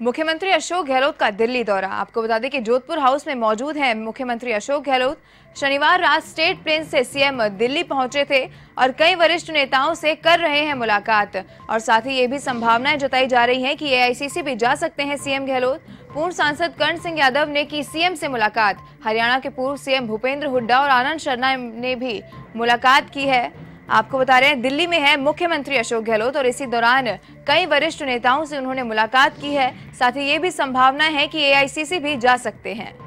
मुख्यमंत्री अशोक गहलोत का दिल्ली दौरा। आपको बता दें कि जोधपुर हाउस में मौजूद हैं मुख्यमंत्री अशोक गहलोत। शनिवार रात स्टेट प्लेन से सीएम दिल्ली पहुँचे थे और कई वरिष्ठ नेताओं से कर रहे हैं मुलाकात। और साथ ही ये भी संभावनाएँ जताई जा रही हैं कि एआईसीसी भी जा सकते हैं सीएम गहलोत। पूर्व सांसद कर्ण सिंह यादव ने की सीएम से मुलाकात। हरियाणा के पूर्व सीएम भूपेंद्र हुड्डा और आनंद शर्मा ने भी मुलाकात की है। आपको बता रहे हैं, दिल्ली में है मुख्यमंत्री अशोक गहलोत और इसी दौरान कई वरिष्ठ नेताओं से उन्होंने मुलाकात की है। साथ ही ये भी संभावना है कि एआईसीसी भी जा सकते हैं।